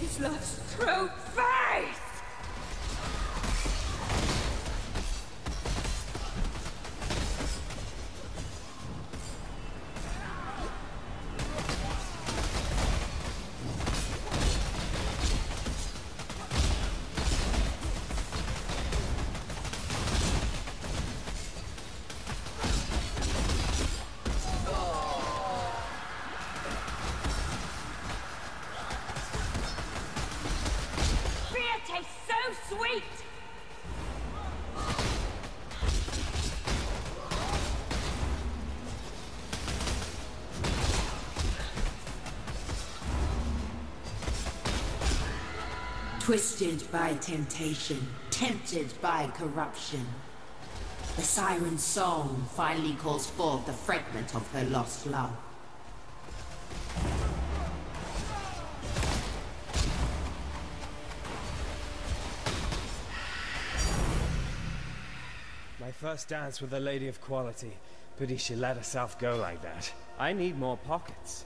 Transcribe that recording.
His love's true. Sweet! Twisted by temptation, tempted by corruption. The siren's song finally calls forth a fragment of her lost love. My first dance with a lady of quality. Pity she let herself go like that. I need more pockets.